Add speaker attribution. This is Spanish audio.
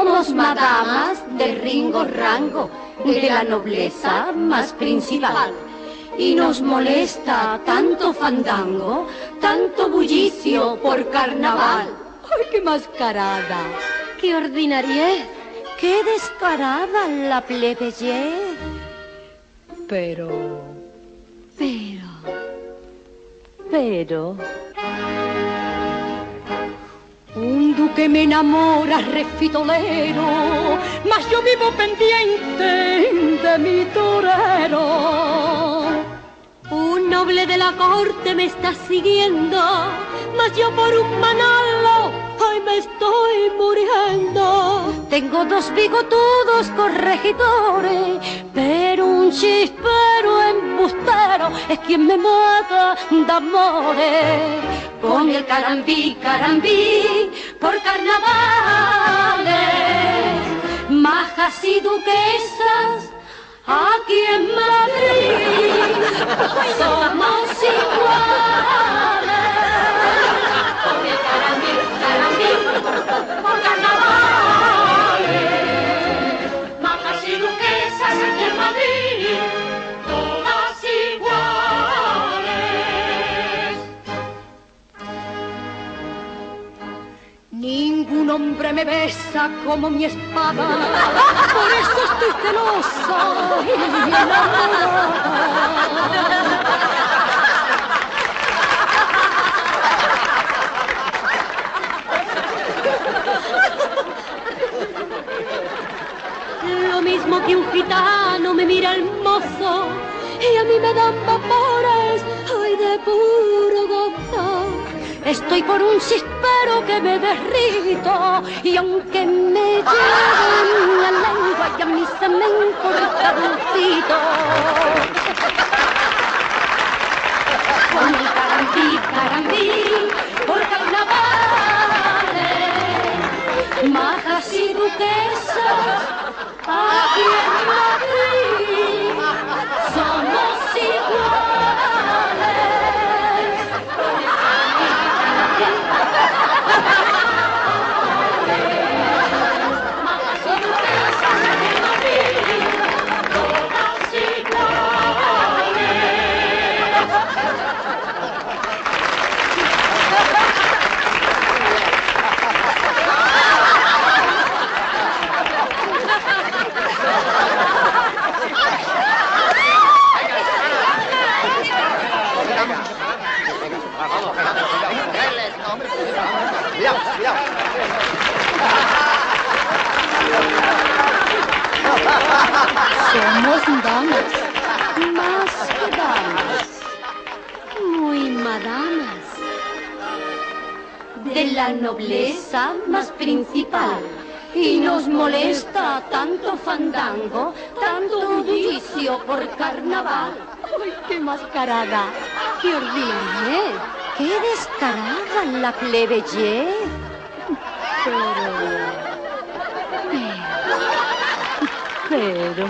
Speaker 1: Somos madamas de ringo rango, de la nobleza más principal. Y nos molesta tanto fandango, tanto bullicio por carnaval.
Speaker 2: ¡Ay, qué mascarada!
Speaker 1: ¡Qué ordinariez! ¡Qué descarada la plebeyez!
Speaker 2: Pero...
Speaker 1: Pero...
Speaker 2: Pero... Un duque me enamora, refitolero, mas yo vivo pendiente de mi torero.
Speaker 1: Un noble de la corte me está siguiendo, mas yo por un manalo, hoy me estoy muriendo. Tengo dos bigotudos corregidores, pero un chispero es quien me mata de amores. Con el carambí, carambí, por carnavales, majas y duquesas, aquí en Madrid
Speaker 2: Hombre me besa como mi espada, por eso estoy celosa.
Speaker 1: Lo mismo que un gitano me mira el mozo y a mí me dan vapores, ay de puro gozo. Estoy por un chispero que me derrito y aunque me lleven la lengua y a mí se me encorta dulcito. Con el carambí, carambí, por carnavales, majas y duquesas, aquí en Madrid somos
Speaker 2: Somos damas.
Speaker 1: Más que damas, muy madamas, de la nobleza más principal. Y nos molesta tanto fandango, tanto bullicio por carnaval.
Speaker 2: ¡Ay, qué mascarada!
Speaker 1: ¡Qué ordinarie! ¡Qué descarada la plebeyez!
Speaker 2: Pero... Pero...